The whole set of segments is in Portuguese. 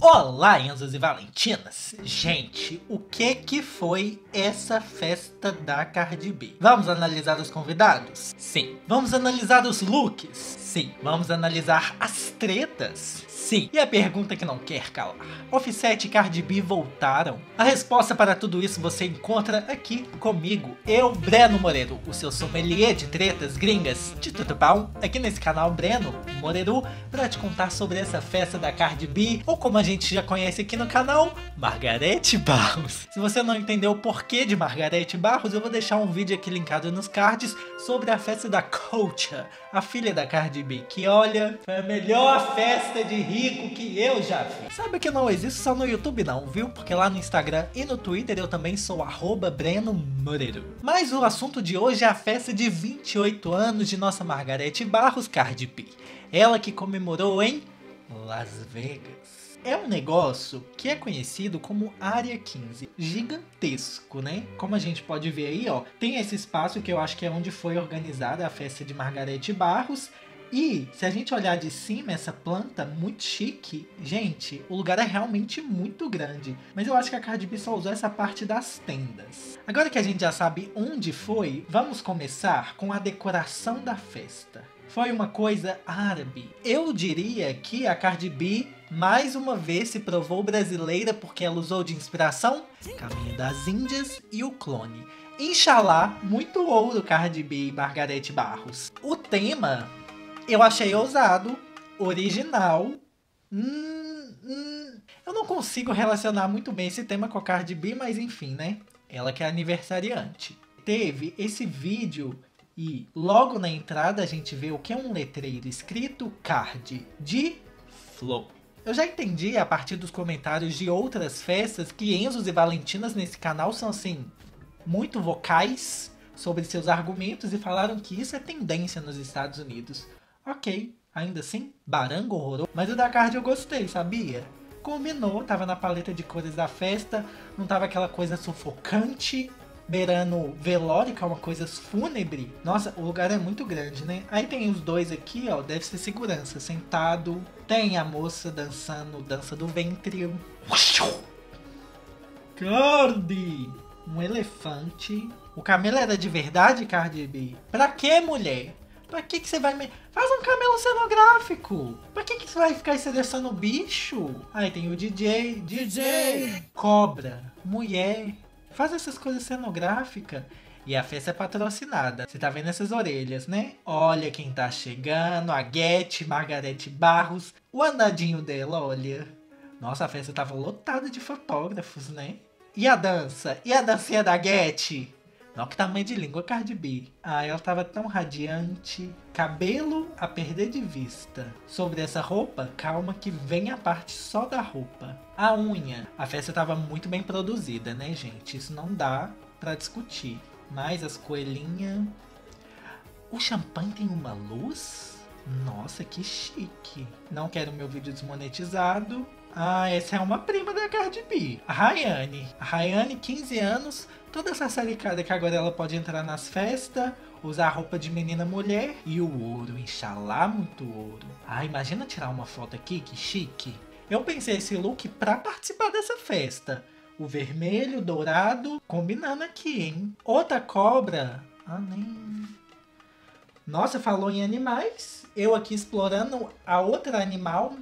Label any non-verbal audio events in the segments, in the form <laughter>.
Olá, Enzos e Valentinas! Gente, o que que foi essa festa da Cardi B? Vamos analisar os convidados? Sim. Vamos analisar os looks? Sim. Vamos analisar as tretas? Sim. E a pergunta que não quer calar: Offset e Cardi B voltaram? A resposta para tudo isso você encontra aqui comigo, eu, Breno Moreiro, o seu sommelier de tretas gringas de tudo bom? Aqui nesse canal Breno Moreiro, para te contar sobre essa festa da Cardi B, ou como a gente já conhece aqui no canal, Margarete Barros. Se você não entendeu o porquê de Margarete Barros, eu vou deixar um vídeo aqui linkado nos cards sobre a festa da Culture, a filha da Cardi B, que olha, foi a melhor festa de rico que eu já vi. Sabe que não existo só no YouTube não, viu? Porque lá no Instagram e no Twitter eu também sou arroba Breno Moreiro. Mas o assunto de hoje é a festa de 28 anos de nossa Margarete Barros Cardi B. Ela que comemorou em Las Vegas. É um negócio que é conhecido como Área 15. Gigantesco, né? Como a gente pode ver aí, ó. Tem esse espaço que eu acho que é onde foi organizada a festa de Margarete Barros. E se a gente olhar de cima essa planta muito chique, gente, o lugar é realmente muito grande. Mas eu acho que a Cardi B só usou essa parte das tendas. Agora que a gente já sabe onde foi, vamos começar com a decoração da festa. Foi uma coisa árabe. Eu diria que a Cardi B mais uma vez se provou brasileira porque ela usou de inspiração Caminho das Índias e o Clone. Inshallah, muito ouro Cardi B e Margarete Barros. O tema eu achei ousado, original. Hum, hum, eu não consigo relacionar muito bem esse tema com a Cardi B, mas enfim, né? Ela que é aniversariante. Teve esse vídeo e logo na entrada a gente vê o que é um letreiro escrito Card de Flow. Eu já entendi a partir dos comentários de outras festas que Enzos e Valentinas nesse canal são assim muito vocais sobre seus argumentos e falaram que isso é tendência nos Estados Unidos. Ok, ainda assim, barango horroroso. Mas o da card eu gostei, sabia? Combinou, tava na paleta de cores da festa, não tava aquela coisa sufocante, beirando velório, que é uma coisa fúnebre. Nossa, o lugar é muito grande, né? Aí tem os dois aqui, ó, deve ser segurança, sentado. Tem a moça dançando dança do ventre. Cardi! Um elefante. O camelo era de verdade, Cardi B? Pra que, mulher? Pra que, que você vai me. Faz um camelo cenográfico! Pra que, que você vai ficar selecionando bicho? Aí tem o DJ. DJ! Cobra. Mulher. Faz essas coisas cenográficas. E a festa é patrocinada. Você tá vendo essas orelhas, né? Olha quem tá chegando. A Guete, Margarete Barros. O andadinho dela, olha. Nossa, a festa tava lotada de fotógrafos, né? E a dança? E a dancinha da Guete? Não, que tamanho de língua, Cardi B. Ah, ela tava tão radiante. Cabelo a perder de vista. Sobre essa roupa, calma que vem a parte só da roupa. A unha. A festa tava muito bem produzida, né, gente? Isso não dá pra discutir. Mas as coelhinhas... O champanhe tem uma luz? Nossa, que chique. Não quero meu vídeo desmonetizado. Ah, essa é uma prima da Cardi B. A Rayane. A Rayane, 15 anos, toda essa salicada que agora ela pode entrar nas festas, usar roupa de menina mulher e o ouro, inshallah, muito ouro. Ah, imagina tirar uma foto aqui, que chique. Eu pensei esse look pra participar dessa festa. O vermelho, dourado, combinando aqui, hein? Outra cobra. Ah, nem. Nossa, falou em animais. Eu aqui explorando a outra animal.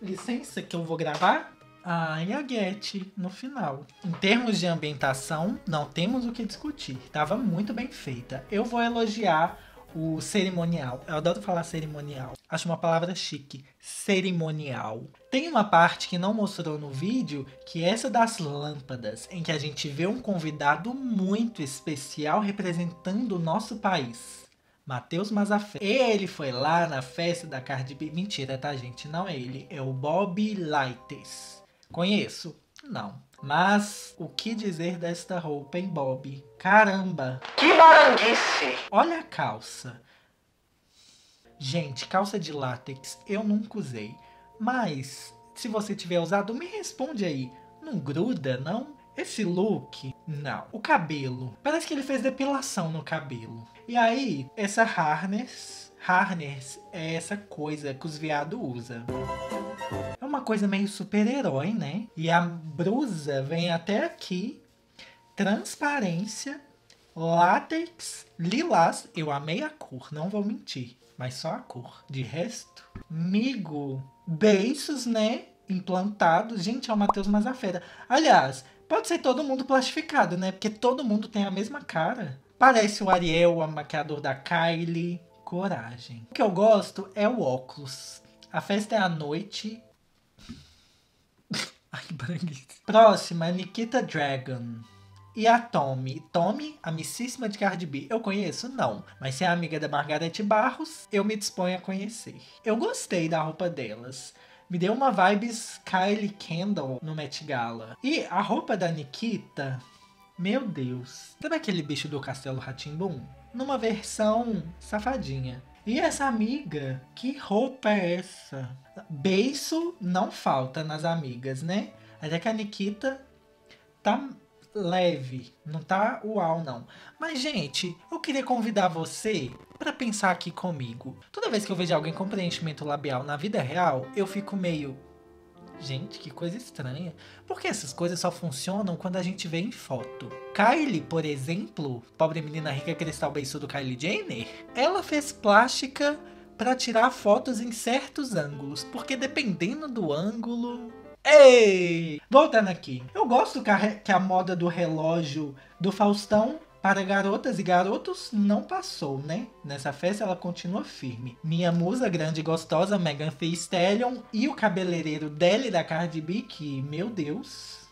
Licença que eu vou gravar. A Get no final. Em termos de ambientação, não temos o que discutir. Tava muito bem feita. Eu vou elogiar o cerimonial. Eu adoro falar cerimonial. Acho uma palavra chique. Cerimonial. Tem uma parte que não mostrou no vídeo, que é essa das lâmpadas, em que a gente vê um convidado muito especial representando o nosso país. Matheus Mazafé. Ele foi lá na festa da Cardi B. Mentira, tá, gente? Não é ele. É o Bob Lightes. Conheço? Não. Mas o que dizer desta roupa, hein, Bob? Caramba! Que baranguice! Olha a calça. Gente, calça de látex eu nunca usei. Mas, se você tiver usado, me responde aí. Não gruda, não? Esse look, não. O cabelo, parece que ele fez depilação no cabelo. E aí, essa harness harness é essa coisa que os viados usam. É uma coisa meio super-herói, né? E a brusa vem até aqui. Transparência, látex, lilás. Eu amei a cor, não vou mentir. Mas só a cor. De resto, migo, beiços, né? Implantados. Gente, é o Matheus Mazafera. Aliás, pode ser todo mundo plastificado, né? Porque todo mundo tem a mesma cara. Parece o Ariel, o maquiador da Kylie. Coragem. O que eu gosto é o óculos. A festa é à noite. <laughs> Ai, branquice. Próxima, Nikita Dragon. E a Tommy. Tommy, amicíssima de Cardi B. Eu conheço? Não. Mas se é amiga da Margareth Barros, eu me disponho a conhecer. Eu gostei da roupa delas. Me deu uma vibes Kylie Kendall no Met Gala. E a roupa da Nikita, meu Deus. Sabe aquele bicho do Castelo Ratimbum? numa versão safadinha. E essa amiga, que roupa é essa? Beiço não falta nas amigas, né? Até que a Nikita tá leve, não tá uau não. Mas gente, eu queria convidar você para pensar aqui comigo. Toda vez que eu vejo alguém com preenchimento labial na vida real, eu fico meio Gente, que coisa estranha. Porque essas coisas só funcionam quando a gente vê em foto. Kylie, por exemplo, pobre menina rica cristal beiçudo Kylie Jenner, ela fez plástica para tirar fotos em certos ângulos, porque dependendo do ângulo, Ei! Voltando aqui. Eu gosto que a moda do relógio do Faustão para garotas e garotos, não passou, né? Nessa festa ela continua firme. Minha musa grande e gostosa, Megan Thee Stallion, e o cabeleireiro dele da Cardi B, que, meu Deus...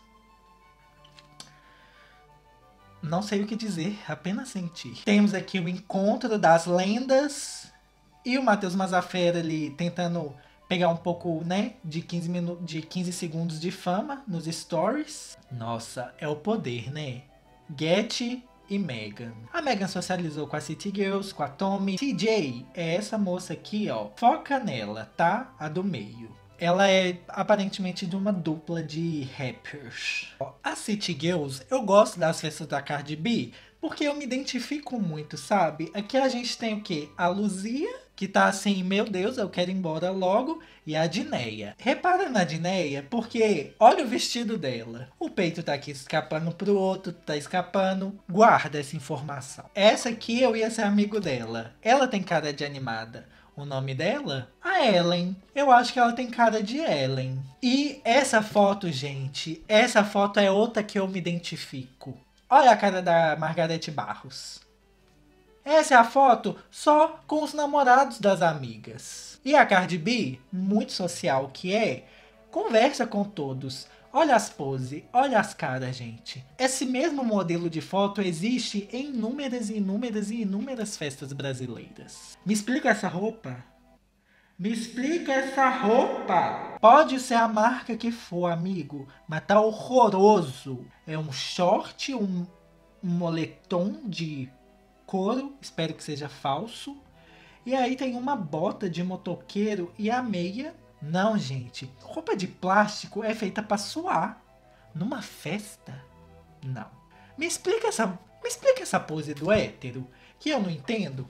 Não sei o que dizer, apenas sentir. Temos aqui o encontro das lendas e o Matheus Mazafera ali tentando pegar um pouco, né, de 15 minutos, de 15 segundos de fama nos stories. Nossa, é o poder, né? Get e Megan. A Megan socializou com a City Girls, com a Tommy. TJ é essa moça aqui, ó. Foca nela, tá? A do meio. Ela é aparentemente de uma dupla de rappers. A City Girls, eu gosto das festas da Cardi B porque eu me identifico muito, sabe? Aqui a gente tem o quê? A Luzia que tá assim, meu Deus, eu quero ir embora logo, e a Dineia. Repara na Dineia, porque olha o vestido dela. O peito tá aqui escapando pro outro, tá escapando. Guarda essa informação. Essa aqui eu ia ser amigo dela. Ela tem cara de animada. O nome dela? A Ellen. Eu acho que ela tem cara de Ellen. E essa foto, gente, essa foto é outra que eu me identifico. Olha a cara da Margarete Barros. Essa é a foto só com os namorados das amigas. E a Cardi B, muito social que é, conversa com todos. Olha as poses, olha as caras, gente. Esse mesmo modelo de foto existe em inúmeras e inúmeras e inúmeras festas brasileiras. Me explica essa roupa? Me explica essa roupa. Pode ser a marca que for, amigo, mas tá horroroso. É um short, um, um moletom de couro, espero que seja falso. E aí tem uma bota de motoqueiro e a meia. Não, gente. Roupa de plástico é feita para suar. Numa festa? Não. Me explica essa, me explica essa pose do hétero que eu não entendo.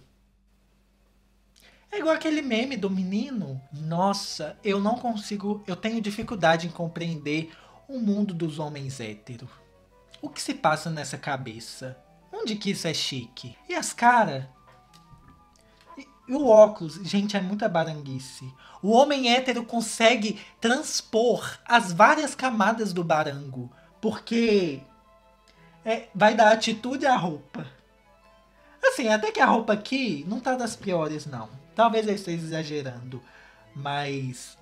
É igual aquele meme do menino. Nossa, eu não consigo, eu tenho dificuldade em compreender o mundo dos homens héteros. O que se passa nessa cabeça? Onde que isso é chique? E as caras? E, o óculos? Gente, é muita baranguice. O homem hétero consegue transpor as várias camadas do barango. Porque é, vai dar atitude à roupa. Assim, até que a roupa aqui não tá das piores, não. Talvez eu esteja exagerando. Mas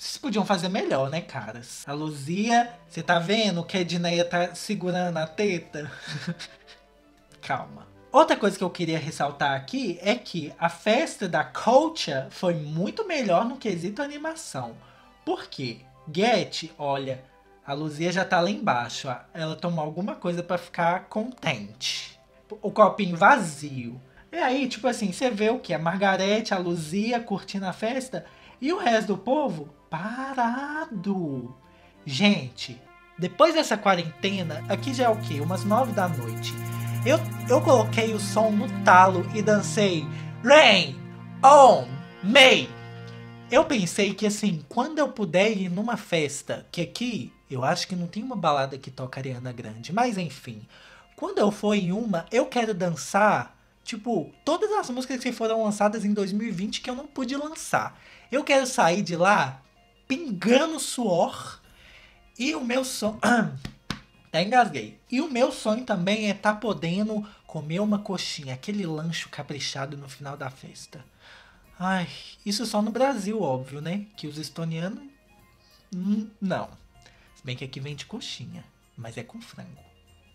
vocês podiam fazer melhor, né, caras? A Luzia, você tá vendo que a Edneia tá segurando a teta? <laughs> calma. Outra coisa que eu queria ressaltar aqui é que a festa da Culture foi muito melhor no quesito animação. Por quê? Get, olha, a Luzia já tá lá embaixo. Ó. Ela tomou alguma coisa para ficar contente. O copinho vazio. E aí, tipo assim, você vê o que? A Margarete, a Luzia curtindo a festa e o resto do povo parado. Gente, depois dessa quarentena, aqui já é o que? Umas nove da noite. Eu, eu coloquei o som no talo e dancei Rain, Oh, May! Eu pensei que assim, quando eu puder ir numa festa, que aqui eu acho que não tem uma balada que toca Ariana Grande, mas enfim, quando eu for em uma, eu quero dançar, tipo, todas as músicas que foram lançadas em 2020 que eu não pude lançar. Eu quero sair de lá pingando suor e o meu sonho. <clears throat> Até engasguei. E o meu sonho também é estar tá podendo comer uma coxinha, aquele lancho caprichado no final da festa. Ai, isso só no Brasil, óbvio, né? Que os estonianos. Hum, não. Se bem que aqui vende coxinha, mas é com frango.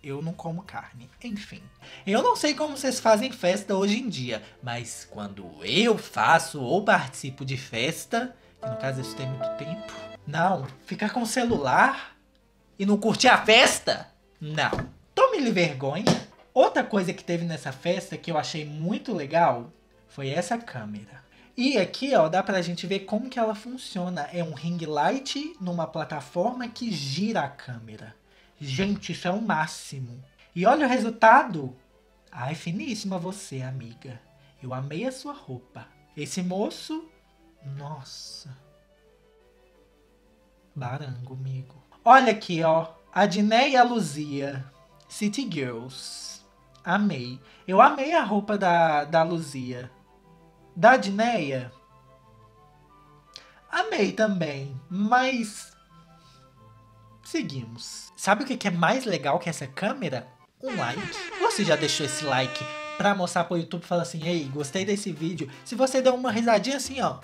Eu não como carne. Enfim. Eu não sei como vocês fazem festa hoje em dia, mas quando eu faço ou participo de festa, que no caso isso tem muito tempo. Não, ficar com o celular e não curtir a festa? Não. Tome-lhe vergonha. Outra coisa que teve nessa festa que eu achei muito legal foi essa câmera. E aqui, ó, dá pra gente ver como que ela funciona. É um ring light numa plataforma que gira a câmera. Gente, isso é o máximo. E olha o resultado. Ai, finíssima você, amiga. Eu amei a sua roupa. Esse moço, nossa. Barango, amigo. Olha aqui, ó. A Diné e a Luzia. City Girls. Amei. Eu amei a roupa da, da Luzia. Da Dineia, amei também, mas seguimos. Sabe o que é mais legal que essa câmera? Um like. Você já deixou esse like pra mostrar pro YouTube e falar assim, ei, gostei desse vídeo. Se você der uma risadinha assim, ó,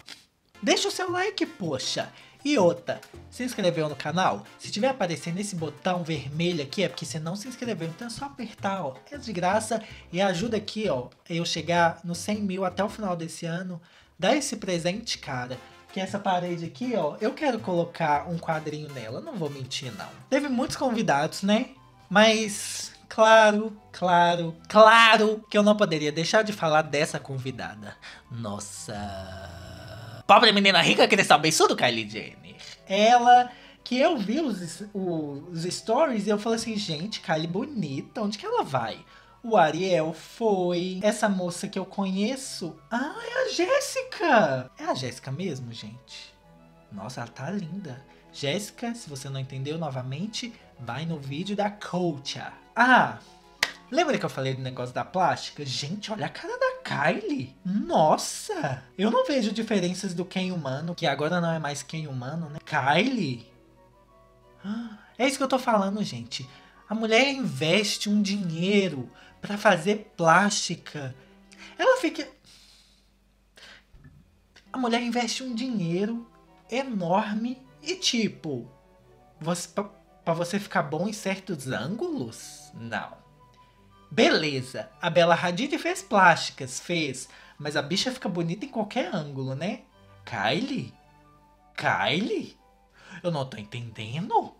deixa o seu like, poxa. E outra, se inscreveu no canal? Se tiver aparecendo esse botão vermelho aqui é porque você não se inscreveu, então é só apertar, ó, é de graça e ajuda aqui, ó, eu chegar no 100 mil até o final desse ano. Dá esse presente, cara, que essa parede aqui, ó, eu quero colocar um quadrinho nela, não vou mentir não. Teve muitos convidados, né? Mas claro, claro, claro que eu não poderia deixar de falar dessa convidada. Nossa, Pobre menina rica que está abençoado, Kylie Jenner. Ela que eu vi os, os stories e eu falei assim, gente, Kylie bonita, onde que ela vai? O Ariel foi. Essa moça que eu conheço. Ah, é a Jéssica! É a Jéssica mesmo, gente? Nossa, ela tá linda. Jéssica, se você não entendeu novamente, vai no vídeo da Coacha. Ah, Lembra que eu falei do negócio da plástica? Gente, olha a cara da Kylie. Nossa! Eu não vejo diferenças do Ken humano, que agora não é mais Ken humano, né? Kylie? É isso que eu tô falando, gente. A mulher investe um dinheiro para fazer plástica. Ela fica. A mulher investe um dinheiro enorme e tipo. Você, pra você ficar bom em certos ângulos? Não. Beleza, a Bela Hadid fez plásticas, fez, mas a bicha fica bonita em qualquer ângulo, né? Kylie? Kylie? Eu não tô entendendo.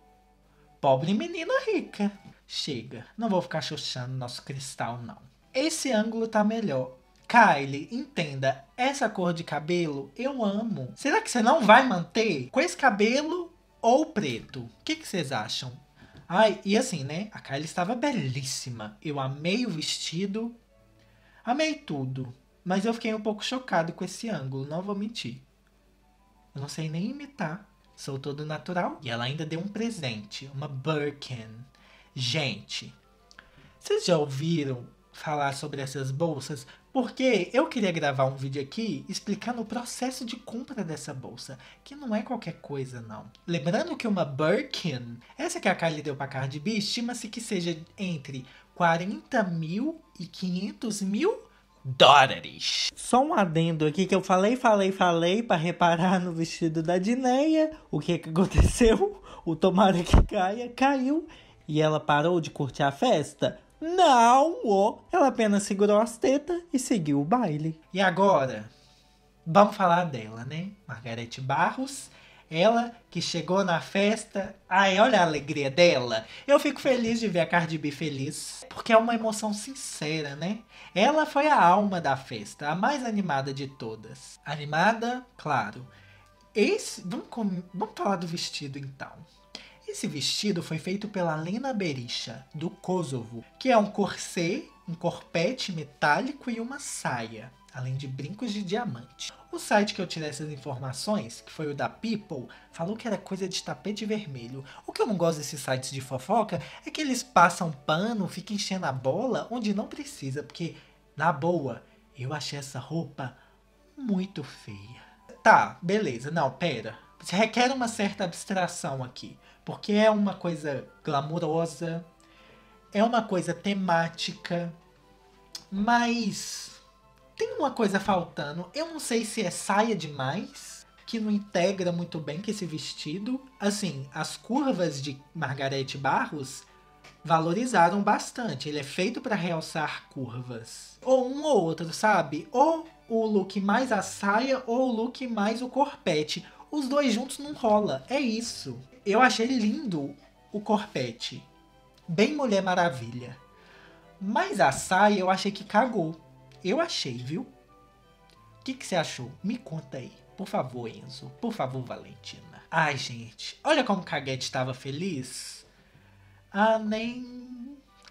Pobre menina rica. Chega, não vou ficar xoxando nosso cristal, não. Esse ângulo tá melhor. Kylie, entenda, essa cor de cabelo eu amo. Será que você não vai manter com esse cabelo ou preto? O que, que vocês acham? Ai, e assim, né? A Kylie estava belíssima. Eu amei o vestido. Amei tudo. Mas eu fiquei um pouco chocado com esse ângulo, não vou mentir. Eu não sei nem imitar. Sou todo natural. E ela ainda deu um presente, uma Birkin. Gente, vocês já ouviram falar sobre essas bolsas? Porque eu queria gravar um vídeo aqui explicando o processo de compra dessa bolsa, que não é qualquer coisa não. Lembrando que uma Birkin, essa que a Kylie deu pra Cardi B, estima-se que seja entre 40 mil e 500 mil dólares. Só um adendo aqui que eu falei, falei, falei para reparar no vestido da Dineia. O que que aconteceu? O tomara que caia, caiu. E ela parou de curtir a festa? Não! Ela apenas segurou as tetas e seguiu o baile. E agora, vamos falar dela, né? Margarete Barros. Ela que chegou na festa. Ai, olha a alegria dela. Eu fico feliz de ver a Cardi B feliz. Porque é uma emoção sincera, né? Ela foi a alma da festa, a mais animada de todas. Animada, claro. Esse, vamos, vamos falar do vestido então. Esse vestido foi feito pela Lena Berisha, do Kosovo, que é um corset, um corpete metálico e uma saia. além de brincos de diamante. O site que eu tirei essas informações, que foi o da People, falou que era coisa de tapete vermelho. O que eu não gosto desses sites de fofoca é que eles passam pano, ficam enchendo a bola onde não precisa, porque, na boa, eu achei essa roupa muito feia. Tá, beleza, não, pera. Requer uma certa abstração aqui, porque é uma coisa glamurosa, é uma coisa temática, mas tem uma coisa faltando. Eu não sei se é saia demais, que não integra muito bem com esse vestido. Assim, as curvas de Margarete Barros valorizaram bastante. Ele é feito para realçar curvas. Ou um ou outro, sabe? Ou o look mais a saia ou o look mais o corpete. Os dois juntos não rola. É isso. Eu achei lindo o corpete. Bem Mulher Maravilha. Mas a saia eu achei que cagou. Eu achei, viu? O que, que você achou? Me conta aí. Por favor, Enzo. Por favor, Valentina. Ai, gente. Olha como Caguete estava feliz. Ah, nem...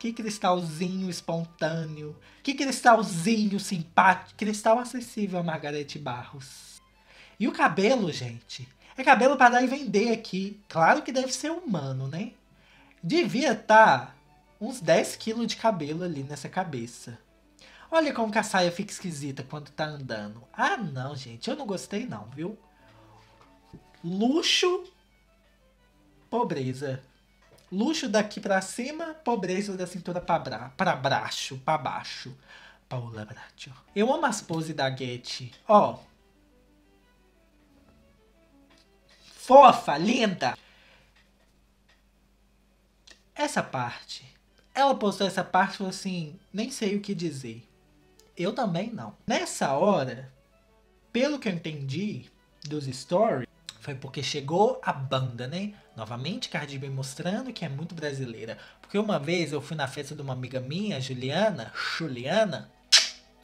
Que cristalzinho espontâneo. Que cristalzinho simpático. Cristal acessível a Margarete Barros. E o cabelo, gente? É cabelo para dar e vender aqui. Claro que deve ser humano, né? Devia estar tá uns 10 quilos de cabelo ali nessa cabeça. Olha como que a saia fica esquisita quando tá andando. Ah, não, gente. Eu não gostei não, viu? Luxo, pobreza. Luxo daqui pra cima, pobreza da cintura pra, bra pra baixo. Paula Bracho. Eu amo as poses da Getty. Ó. Fofa, linda. Essa parte. Ela postou essa parte e falou assim, nem sei o que dizer. Eu também não. Nessa hora, pelo que eu entendi dos stories, foi porque chegou a banda, né? Novamente, Cardi B mostrando que é muito brasileira. Porque uma vez eu fui na festa de uma amiga minha, Juliana, Juliana,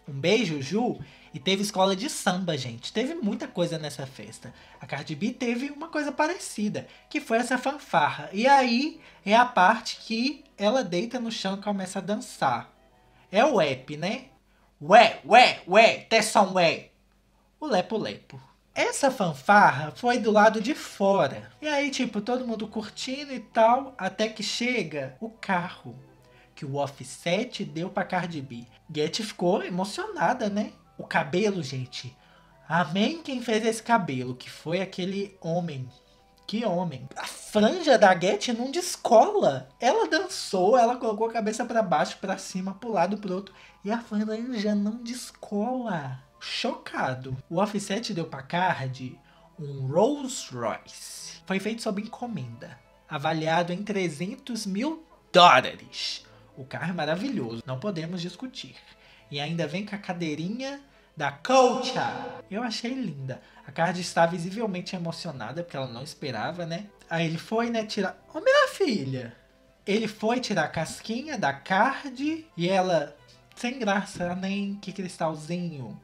um beijo, Ju, e teve escola de samba, gente. Teve muita coisa nessa festa. A Cardi B teve uma coisa parecida, que foi essa fanfarra. E aí é a parte que ela deita no chão e começa a dançar. É o app, né? Ué, ué, ué, Tesson ué. O Lepo Lepo. Essa fanfarra foi do lado de fora. E aí, tipo, todo mundo curtindo e tal, até que chega o carro que o Offset deu pra Cardi B. Get ficou emocionada, né? O cabelo, gente. Amém quem fez esse cabelo, que foi aquele homem que homem. A franja da Get não descola. Ela dançou, ela colocou a cabeça para baixo, para cima, pro lado, pro outro. E a franja não descola. Chocado. O Offset deu pra Card um Rolls Royce. Foi feito sob encomenda. Avaliado em 300 mil dólares. O carro é maravilhoso, não podemos discutir. E ainda vem com a cadeirinha da Coacha. Eu achei linda. A Card está visivelmente emocionada, porque ela não esperava, né? Aí ele foi, né, tirar... Ô, oh, minha filha! Ele foi tirar a casquinha da Card e ela, sem graça, nem que cristalzinho.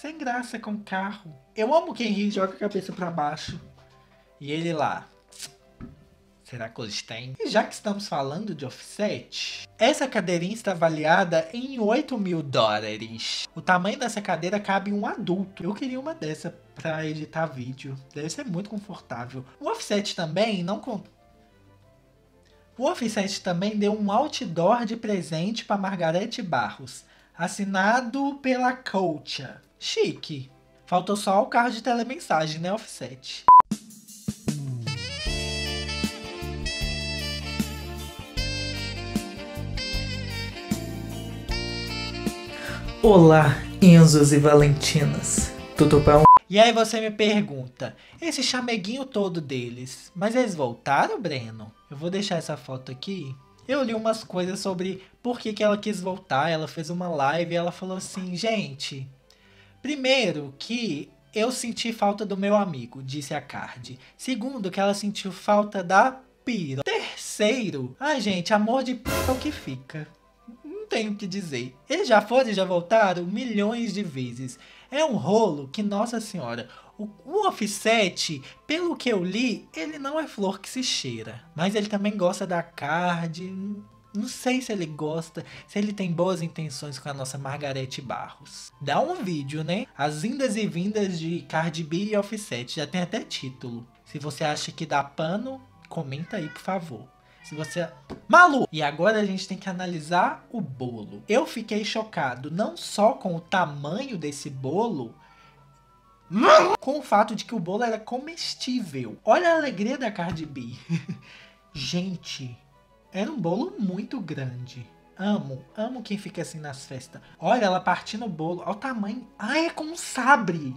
Sem graça com o carro. Eu amo quem ri e joga a cabeça para baixo. E ele lá, Será que eles têm? E já que estamos falando de offset, essa cadeirinha está avaliada em 8 mil dólares. O tamanho dessa cadeira cabe um adulto. Eu queria uma dessa para editar vídeo. Deve ser muito confortável. O offset também não o Offset também deu um outdoor de presente para Margarete Barros, assinado pela Coacha. Chique. Faltou só o carro de telemensagem, né, Offset? Olá, Enzos e Valentinas. Tudo bom? E aí você me pergunta, esse chameguinho todo deles, mas eles voltaram, Breno? Eu vou deixar essa foto aqui. Eu li umas coisas sobre por que, que ela quis voltar, ela fez uma live e ela falou assim, gente, primeiro que eu senti falta do meu amigo, disse a Card. Segundo, que ela sentiu falta da Piro. Terceiro, ai gente, amor de p é o que fica tenho o que dizer. Eles já foram e já voltaram milhões de vezes. É um rolo que, nossa senhora, o, o Offset, pelo que eu li, ele não é flor que se cheira. Mas ele também gosta da card. Não sei se ele gosta, se ele tem boas intenções com a nossa Margarete Barros. Dá um vídeo, né? As indas e vindas de Cardi B e Offset. Já tem até título. Se você acha que dá pano, comenta aí, por favor. Se você. Malu! E agora a gente tem que analisar o bolo. Eu fiquei chocado não só com o tamanho desse bolo, <laughs> com o fato de que o bolo era comestível. Olha a alegria da Cardi B. <laughs> gente, era um bolo muito grande. Amo, amo quem fica assim nas festas. Olha ela partindo o bolo. Olha o tamanho. Ah, é com um sabre.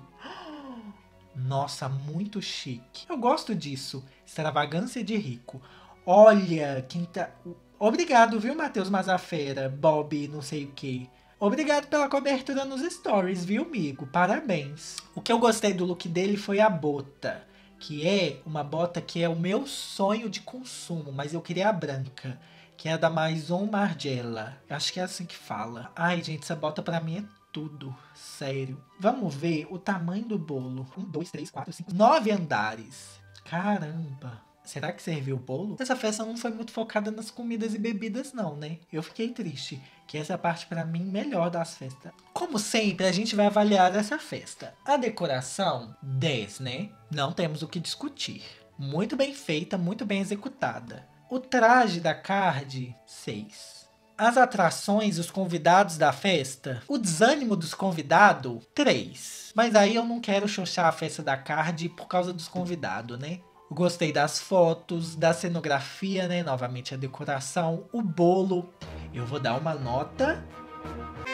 Nossa, muito chique. Eu gosto disso. Extravagância de rico. Olha, quem tá. Obrigado, viu, Matheus Mazafera, Bob, não sei o que. Obrigado pela cobertura nos stories, viu, amigo? Parabéns. O que eu gostei do look dele foi a bota, que é uma bota que é o meu sonho de consumo, mas eu queria a branca, que é a da Maison Margiela. Acho que é assim que fala. Ai, gente, essa bota pra mim é tudo. Sério. Vamos ver o tamanho do bolo. Um, dois, três, quatro, cinco, nove andares. Caramba. Será que serviu o bolo? Essa festa não foi muito focada nas comidas e bebidas, não, né? Eu fiquei triste, que essa é a parte para mim melhor das festas. Como sempre, a gente vai avaliar essa festa. A decoração, 10, né? Não temos o que discutir. Muito bem feita, muito bem executada. O traje da Card, 6. As atrações os convidados da festa, o desânimo dos convidados, 3. Mas aí eu não quero xoxar a festa da Card por causa dos convidados, né? Gostei das fotos, da cenografia, né? Novamente a decoração, o bolo. Eu vou dar uma nota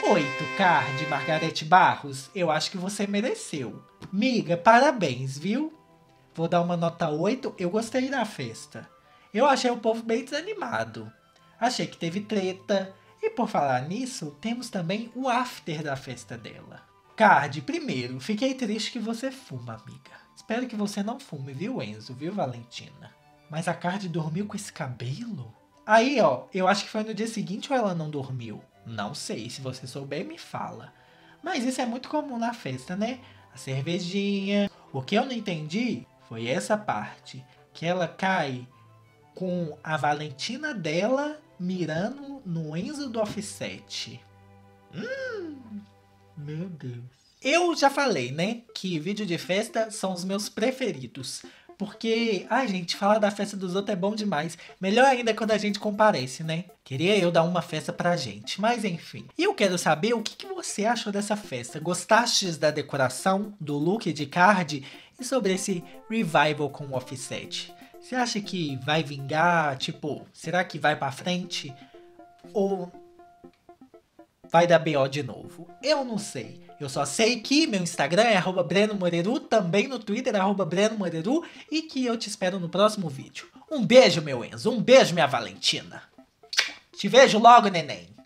8, card, Margarete Barros. Eu acho que você mereceu. Miga, parabéns, viu? Vou dar uma nota 8. Eu gostei da festa. Eu achei o povo bem desanimado. Achei que teve treta. E por falar nisso, temos também o after da festa dela. Card, primeiro, fiquei triste que você fuma, amiga. Espero que você não fume, viu, Enzo? Viu, Valentina? Mas a Card dormiu com esse cabelo? Aí, ó, eu acho que foi no dia seguinte ou ela não dormiu? Não sei, se você souber, me fala. Mas isso é muito comum na festa, né? A cervejinha. O que eu não entendi foi essa parte. Que ela cai com a Valentina dela mirando no Enzo do offset. Hum, meu Deus. Eu já falei, né, que vídeo de festa são os meus preferidos. Porque, ai gente, falar da festa dos outros é bom demais. Melhor ainda quando a gente comparece, né? Queria eu dar uma festa pra gente, mas enfim. E eu quero saber o que, que você achou dessa festa. Gostastes da decoração, do look de card e sobre esse revival com o offset? Você acha que vai vingar? Tipo, será que vai pra frente? Ou vai dar BO de novo? Eu não sei. Eu só sei que meu Instagram é arroba Breno Moreru, também no Twitter arroba Breno Moreru e que eu te espero no próximo vídeo. Um beijo, meu Enzo. Um beijo, minha Valentina. Te vejo logo, neném.